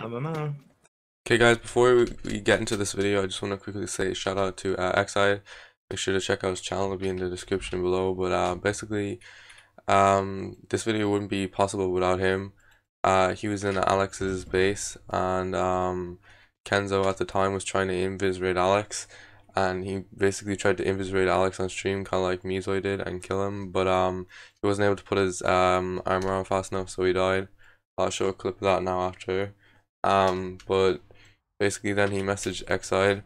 I don't know. Okay, guys, before we, get into this video, I just want to quickly say shout out to uh, Xide. Make sure to check out his channel, it'll be in the description below. But uh, basically, um, this video wouldn't be possible without him. Uh, he was in Alex's base, and um, Kenzo at the time was trying to invis raid Alex, and he basically tried to invis raid Alex on stream, kind of like Meezoid did, and kill him. But um, he wasn't able to put his um, armor on fast enough, so he died. I'll show a clip of that now after. Um, but basically then he messaged Xide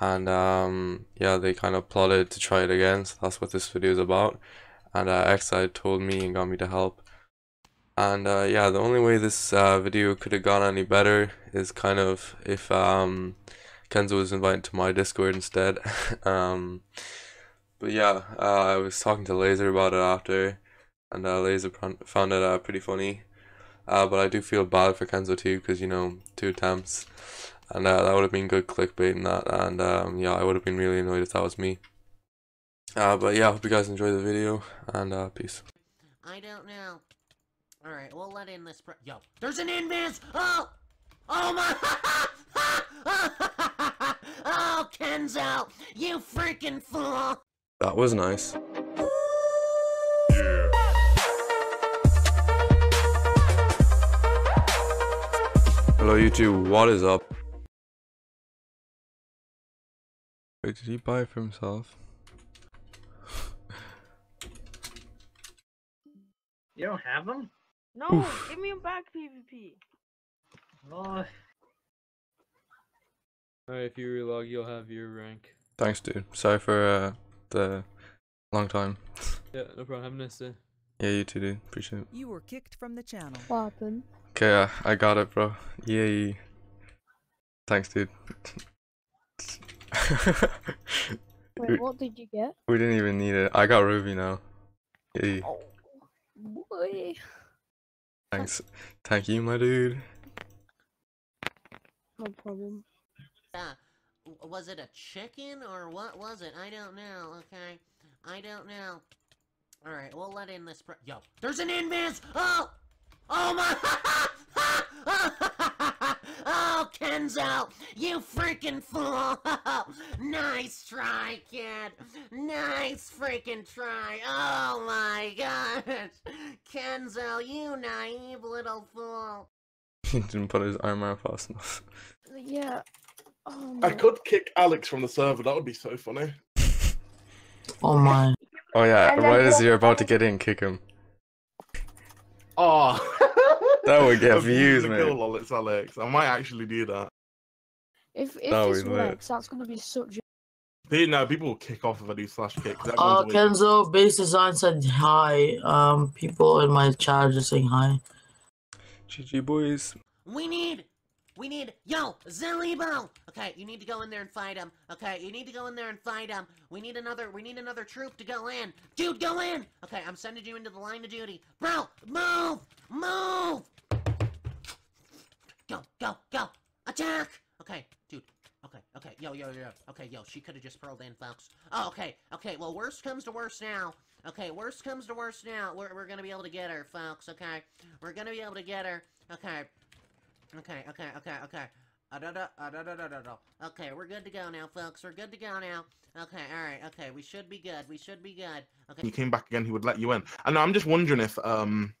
and um, yeah they kind of plotted to try it again. So that's what this video is about. And uh, told me and got me to help. And uh, yeah the only way this uh, video could have gone any better is kind of if um, Kenzo was invited to my discord instead. Um, but yeah uh, I was talking to Laser about it after. And uh, Laser found it uh, pretty funny uh, but I do feel bad for Kenzo too, because you know, two attempts, and uh, that would have been good clickbait and that. And um, yeah, I would have been really annoyed if that was me. Uh, but yeah, I hope you guys enjoy the video, and uh, peace. I don't know. All right, we'll let in this. Yo, there's an invis. Oh, oh my! oh, Kenzo, you freaking fool! That was nice. Hello YouTube, what is up? Wait, did he buy it for himself? you don't have them? No, Oof. give me them back, PvP. Oh. Alright, if you relog, you'll have your rank. Thanks, dude. Sorry for uh, the long time. yeah, no problem. Have a nice day. Yeah, you too, dude. Appreciate it. You were kicked from the channel. What happened? Okay, uh, I got it, bro. Yay. Thanks, dude. Wait, what did you get? We didn't even need it. I got Ruby now. Yay. Oh, boy. Thanks. Thank you, my dude. No problem. Uh, was it a chicken or what was it? I don't know, okay? I don't know. Alright, we'll let in this Yo, there's an invis! Oh! Oh my! oh, Kenzo, you freaking fool! nice try, kid. Nice freaking try. Oh my gosh, Kenzo, you naive little fool. he didn't put his armor fast enough. Yeah. Oh, I could kick Alex from the server. That would be so funny. oh my. Oh yeah. Why is he about to get in? Kick him. Oh. that would get views, man. Kill Alex, Alex. I might actually do that. If if that this works, that's gonna be such. A... no, people will kick off if I do slash kicks. Uh, Kenzo, base design said hi. Um, people in my chat are just saying hi. GG boys. We need we need, yo, Zalibo! Okay, you need to go in there and fight him. Okay, you need to go in there and fight him. We need another, we need another troop to go in. Dude, go in! Okay, I'm sending you into the line of duty. Bro, move! Move! Go, go, go! Attack! Okay, dude. Okay, okay, yo, yo, yo. Yo. Okay, yo, she could have just pearled in, folks. Oh, okay, okay, well, worst comes to worst now. Okay, worst comes to worst now. We're, we're gonna be able to get her, folks, okay? We're gonna be able to get her. Okay, Okay, okay, okay, okay. Uh, da, da, uh, da, da, da, da, da. Okay, we're good to go now, folks. We're good to go now. Okay, alright, okay. We should be good. We should be good. Okay. He came back again, he would let you in. And I'm just wondering if, um,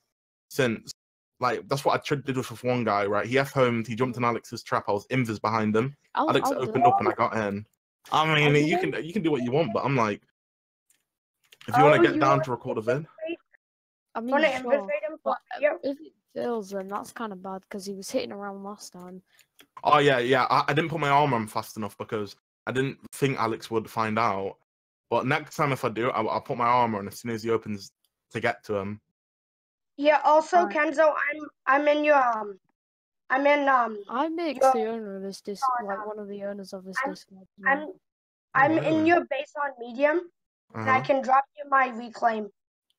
since, like, that's what I did with one guy, right? He F homed, he jumped in Alex's trap, I was invis behind him. I'll, Alex I'll opened up and I got in. I mean, you can you can do what you want, but I'm like, if you oh, want to get down to record a vid. I mean, sure. But, if, Bills, then that's kind of bad because he was hitting around last time. Oh yeah, yeah. I, I didn't put my armor on fast enough because I didn't think Alex would find out. But next time if I do, I, will put my armor on as soon as he opens to get to him. Yeah. Also, right. Kenzo, I'm I'm in your um, I'm in um. I make your, the owner of this disc, like one of the owners of this I'm, Discord. I'm I'm oh, in your base on medium, uh-huh. and I uh-huh. can drop you my reclaim.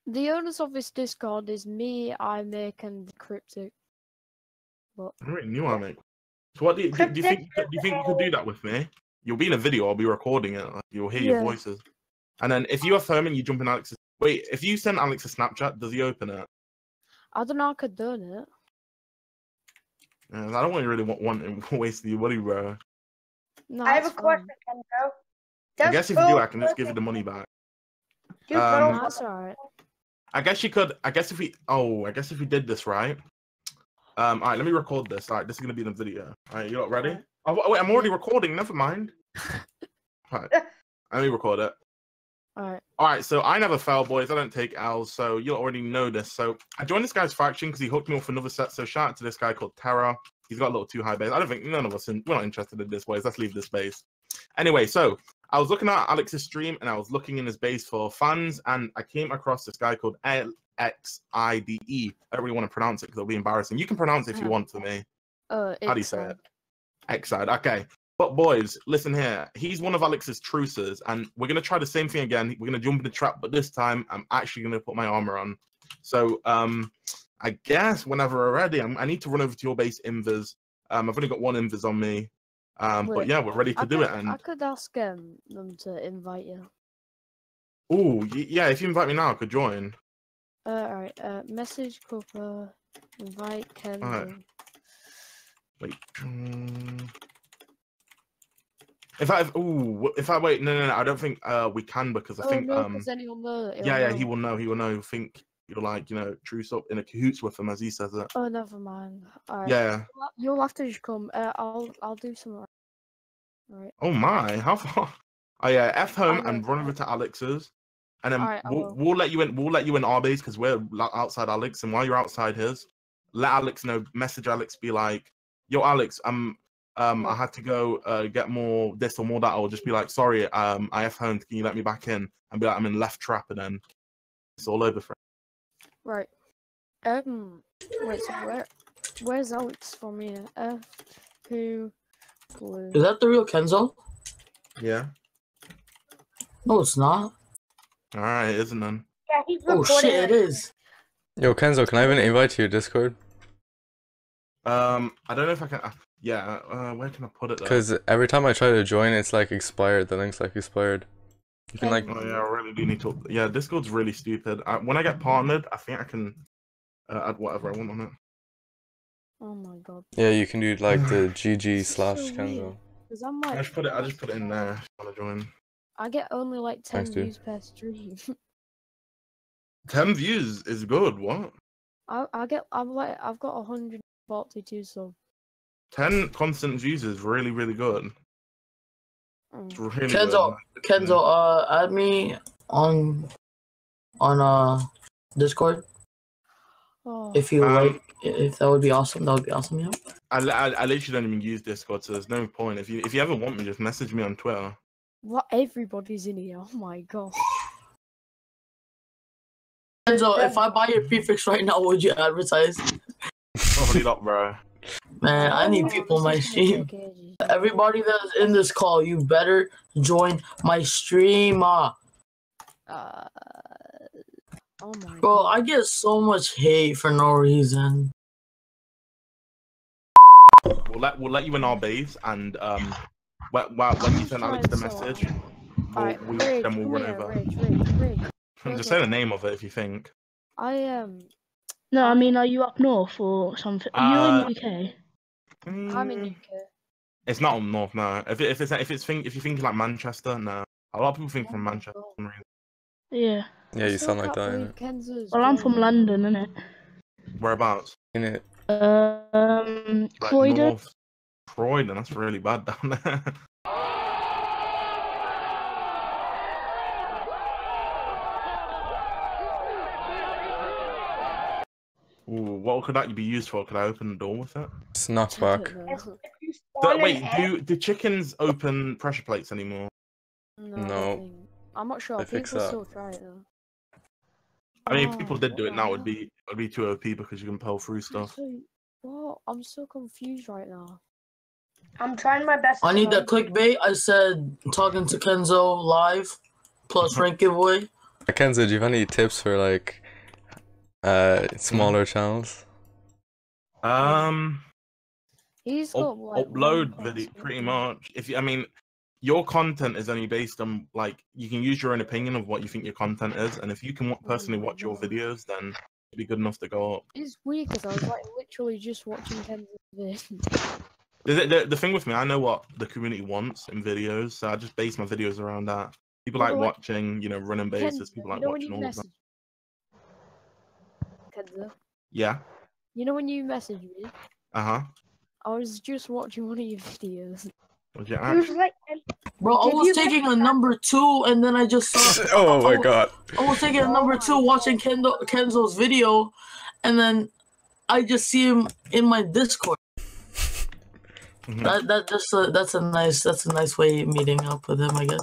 The owners of this Discord is me, iMake, and Cryptic. What? I already knew iMake. So what do you, do, do you think? Do you think you could do that with me? You'll be in a video. I'll be recording it. Like, you'll hear yeah. your voices. And then if you are filming, you jump in Alex's. Wait, if you send Alex a Snapchat, does he open it? I don't know. I could do it. Yeah, I don't really want, want to waste your money, bro. No, I have a it's fine. question, Kenzo. I guess if you do, I can just give you the money back. in- do Um, Phil- That's alright. I guess you could. I guess if we. Oh, I guess if we did this right. Um. All right. Let me record this. All right. This is gonna be the video. All right. You not ready? Oh wait. I'm already recording. Never mind. All right. Let me record it. Alright. All right. So I never fail, boys. I don't take L's. So you already know this. So I joined this guy's faction because he hooked me up for another set. So shout out to this guy called Terra. He's got a little too high base. I don't think none of us. In, we're not interested in this, boys. Let's leave this base. Anyway, so I was looking at Alex's stream and I was looking in his base for fans, and I came across this guy called L X I D E. I don't really want to pronounce it because it'll be embarrassing. You can pronounce it if you Uh-huh. want to me. Uh, How do you say it? X side. Okay. But boys, listen here. He's one of Alex's truces, and we're gonna try the same thing again. We're gonna jump in the trap, but this time I'm actually gonna put my armor on. So um, I guess whenever we're ready, I'm, I need to run over to your base, Invis. Um, I've only got one Invis on me. Um, but yeah, we're ready to I do could, it. And I could ask um, them to invite you. oh, yeah, if you invite me now, I could join. Uh, alright. Uh, message Cooper. Invite Ken. Alright. Wait. mm. If I, ooh, if I wait, no, no, no, I don't think uh we can because I Oh think no, um. he'll know. Yeah, yeah, he will know. He will know. He'll think you're like, you know, truce up in a cahoots with him, as he says it. Oh, never mind. Yeah. You'll have to just come. Uh, I'll I'll do some. Alright. Oh my, how far? Oh yeah, f home and run over to Alex's, and then Alright, I we'll, we'll let you in. We'll let you in our base because we're outside Alex, and while you're outside his, let Alex know. Message Alex, be like, "Yo, Alex, um, um, I had to go uh, get more this or more that." I'll just be like, "Sorry, um, I f home. Can you let me back in?" And be like, "I'm in left trap," and then it's all over. For Right. Um. Wait. So where? Where's Alex from here? F. Who? Blue. Is that the real Kenzo? yeah. No, it's not. All right, isn't then. Yeah, he's recording. Oh recording shit, it right is. Yo, Kenzo, can I have an invite to your Discord? Um, I don't know if I can. Uh, yeah, uh, where can I put it? Because every time I try to join, it's like expired. The link's like expired. You can like, Oh yeah, I really do need to. Yeah, Discord's really stupid. I, when I get partnered, I think I can uh, add whatever I want on it. Oh my god. yeah, you can do like the GG slash so Kenzo. Cause I'm I just put it. I just put it in there. if you Want to join? I get only like ten Thanks, dude. views per stream. Ten views is good. What? I I get I'm like I've got 142 subs. Ten constant views is really, really good. Mm. It's really Kenzo, good. Kenzo, uh, add me on on uh Discord Oh, if you Um, like. If that would be awesome, that would be awesome. Yeah. I, I, I literally don't even use Discord, so there's no point. If you if you ever want me, just message me on Twitter. what? Everybody's in here. Oh my god. Kenzo, if I buy your prefix right now, would you advertise? Probably not, bro. Man, I need people on my stream. Everybody that's in this call, you better join my stream. Uh, Uh, oh my bro, god. I get so much hate for no reason. We'll let we'll let you in our base, and um, well, well when you send Alex the message, we'll, Alright, we'll, Ridge, then we'll run here, over. Ridge, Ridge, Ridge. Just say the name of it if you think. I um, No, I mean, are you up north or something? Are you Uh, in the UK? I'm in UK. It's not up north, no. If it, if it's if it's think if you think like Manchester, no. A lot of people think Oh from Manchester. God. for some reason. Yeah. Yeah, you Still sound like can't that. believe Well, I'm from joining. London, innit? Whereabouts? In it. Um, Like Croydon. North Croydon. That's really bad down there. Ooh, what could that be used for? Could I open the door with it? It's I knockback. don't know. If you Do- spawn wait, an do do chickens open pressure plates anymore? No, no. I'm not sure. They People fix that. still try it though. I mean, Oh, if people did do it now, it'd be it'd be too OP because you can pull through stuff. so, what? I'm so confused right now. I'm trying my best. I to need that clickbait. I said talking to Kenzo live, plus rank giveaway. Kenzo, do you have any tips for like uh smaller channels? Um, He's up, got like upload 1.6 video pretty much. If you, I mean, your content is only based on like you can use your own opinion of what you think your content is, and if you can personally watch your videos, then it'd be good enough to go up. It's weird because I was like literally just watching Ken's vid. The, the, the thing with me, I know what the community wants in videos, so I just base my videos around that. People Well, like like, watching, you know, running bases. People you like know watching you all of that. message Kenza, Yeah. you know when you messaged me, Uh huh. I was just watching one of your videos. Was your He was act? like, Bro, I was taking a number two, and then I just saw. oh my I- god. I was taking a number two, watching Kendo, Kenzo's video, and then I just see him in my Discord. Mhm. That that just a, that's a nice that's a nice way of meeting up with him, I guess.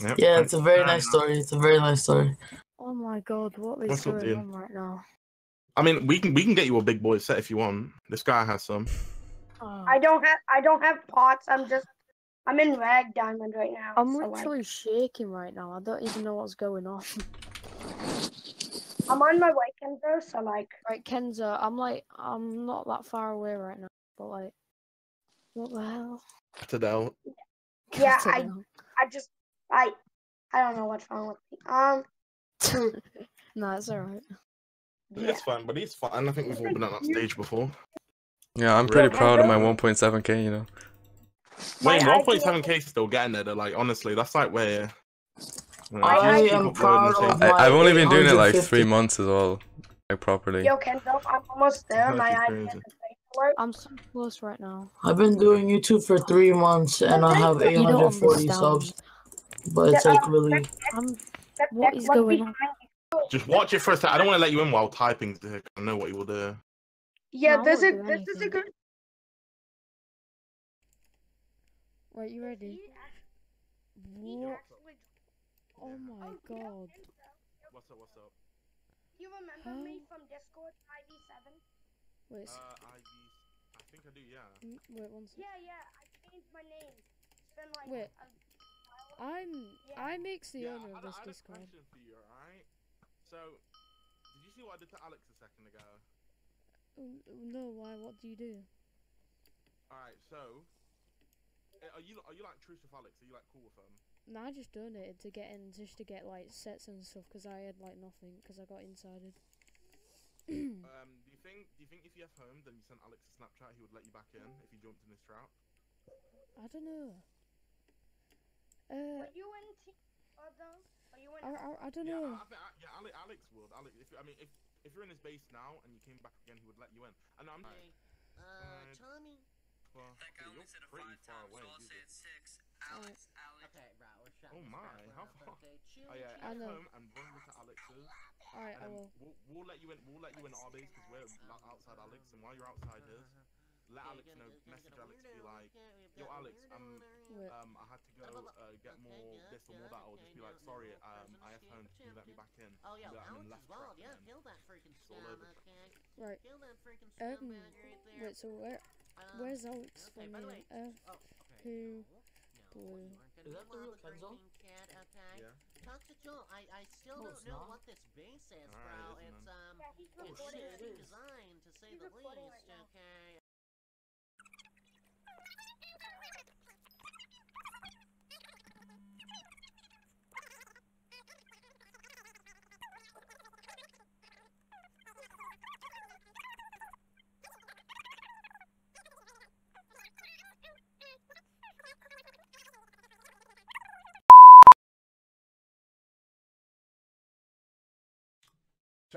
Yep. Yeah, it's a very nice story. It's a very nice story. Oh my god, what is What's up, going dude? on right now? I mean, we can we can get you a big boy set if you want. This guy has some. Oh, I don't have I don't have pots. I'm just I'm in rag diamond right now. I'm so, like, literally shaking right now. I don't even know what's going on. I'm on my way, Kenzo. So like, Right, Kenza, I'm like, I'm not that far away right now, but like, what the hell? Today. yeah, Cut it I out. I just I I don't know what's wrong with me. Um, no, it's alright. yeah. It's fine, but he's fine. I think we've all been on that stage before. Yeah, I'm pretty Really? proud of my 1.7k, you know. Wait, 1.7k is still getting there. Though. Like honestly, that's like where. you know, I am proud of things- my- I, I've only been doing it like three months as well, like properly. Yo, Kenzo, I'm almost there. My actually idea crazy. is paperwork. I'm so close right now. I've been doing YouTube for three months and I have 840 subs, but it's like really. I'm. That- What that- is look going on? behind you. Just watch it for a second. I don't want to let you in while typing. I know what you will do. Yeah, No, I this is won't do this is a good. Wait, you ready? What? Oh my god. What's up? What's up? You remember me from Discord IV7? Wait, Uh, I, I think I do. Yeah. mm, wait one sec. Yeah, yeah. I changed my name. It's been like. Wait. a- I'm. Yeah. I makes the yeah, owner I, of this I had a Discord. question for you, alright? So, did you see what I did to Alex a second ago? Mm, No, why? What do you do? Alright, so, uh, are you are you like truce with Alex? Are you like cool with him? No, I just donated to get in, just to get like sets and stuff, because I had like nothing, because I got insided. Um, do you think do you think if you have home, then you sent Alex a Snapchat, he would let you back in if you jumped in his trap? I don't know. Uh, Are you in Team Blood? Are you in? I, I, I don't yeah, know. I, I think I, yeah, Alex, Alex would. Alex, if I mean, if if you're in his base now and you came back again, he would let you in. And I'm Hey, uh, Uh, Tommy. well, you're pretty far away. Jesus. Okay, bro, we're shutting Oh my, how far- Oh yeah, chill. I head know. home and run over to Alex's. Alright, I and will. we'll, we'll let you in. We'll let you in our base because we're outside Alex, and while you're outside his, let Okay, Alex you're know. gonna- you're Message gonna Alex, be like, "Yo, Alex, um, in um, I had to go blah, blah. uh, get Okay, more this or more yes, that, or just be like, sorry, um, I have prisoners home. Can you let me back in? Oh, yo, Be like, I'm in Alex left as well. Yeah, kill that freaking It's scum, okay? Right. Kill that freaking Um, right there. wait. So where? Um, Where's Alex okay, from by the the way, Earth? oh, okay. who No, blew? you weren't gonna Is that be the real the Kenzo? freaking kid, okay? Yeah. Talk to Joel. I, I still No, don't know not. what this base is, Alright, bro. it isn't, It's, um, Yeah, it's shit, it shitty is. designed, to say He's the least, right okay?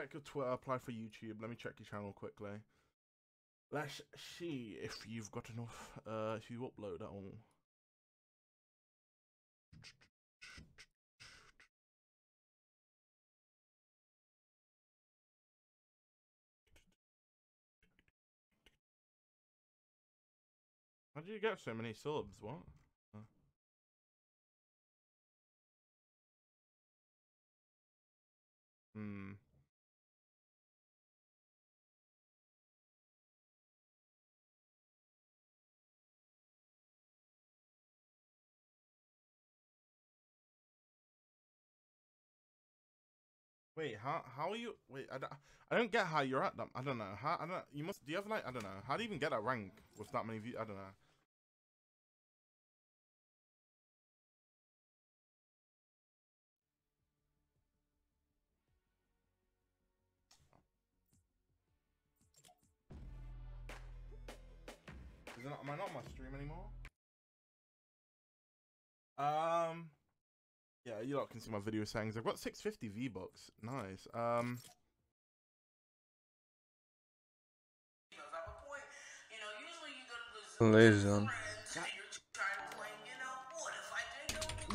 Check your Twitter. Apply for YouTube. Let me check your channel quickly. Let's see if you've got enough. Uh, if you upload at all. How do you get so many subs? What? Hmm. Wait, how how are you? Wait, I don't, I don't get how you're at them. I don't know. How I don't. You must. Do you have like I don't know? How do you even get that rank with that many views? I don't know. Not, am I not on my stream anymore? Um yeah, you lot can see my video sayings. I've got 650 V bucks. Nice. Um. Liaison.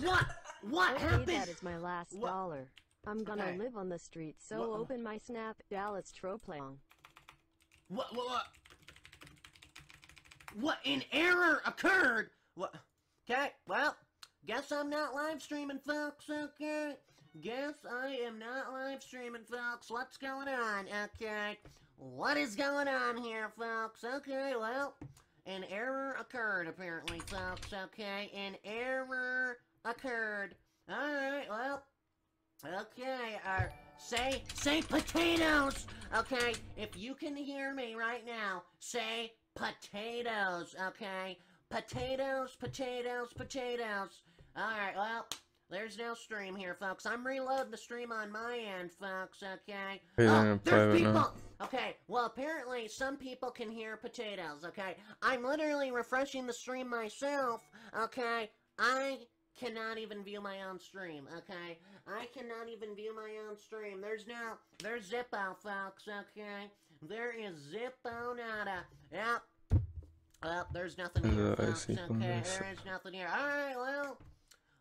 What? What okay, happened? that is my last What? dollar. I'm gonna Okay. live on the street, so What- open my snap, Dallas Troplang. What? What? What? What? An error occurred. What? Okay. Well, guess I'm not live streaming, folks. Okay. Guess I am not live streaming, folks. What's going on? Okay. What is going on here, folks? Okay. Well, an error occurred apparently, folks. Okay. An error occurred. All right. Well. Okay, uh, say, say potatoes! Okay, if you can hear me right now, say potatoes, okay? Potatoes, potatoes, potatoes. Alright, well, there's no stream here, folks. I'm reloading the stream on my end, folks, okay? Oh, there's people! now. Okay, well, apparently some people can hear potatoes, okay? I'm literally refreshing the stream myself, okay? I cannot even view my own stream, okay? I cannot even view my own stream. There's no, there's Zippo, folks, okay? There is Zippo nada. Yep. Well, there's nothing here, Uh, I folks, see okay? There is nothing here. Alright, well,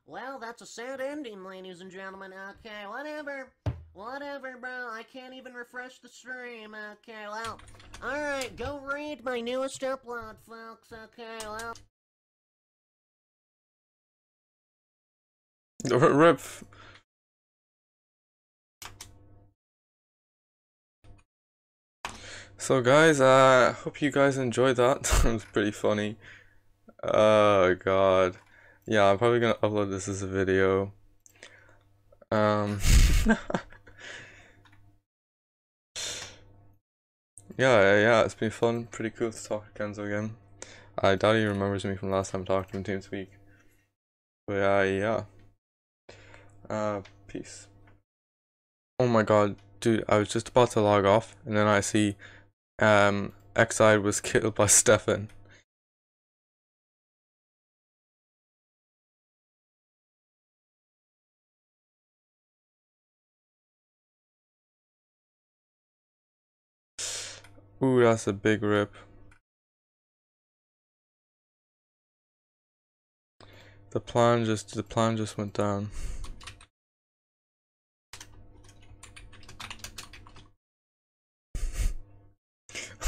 well, that's a sad ending, ladies and gentlemen, okay? Whatever. Whatever, bro. I can't even refresh the stream. Okay, well. Alright, go read my newest upload, folks. Okay, well. Rip. So guys, uh, hope you guys enjoyed that. that was pretty funny. Oh god. Yeah, I'm probably gonna upload this as a video. Um. yeah, yeah, it's been fun. Pretty cool to talk to Kenzo again. I doubt he remembers me from last time talking to him TeamSpeak. But yeah, yeah. Uh, peace. Oh my god, dude, I was just about to log off, and then I see, um, Xide was killed by Stefan. Ooh, that's a big rip. The plan just, the plan just went down.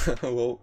well,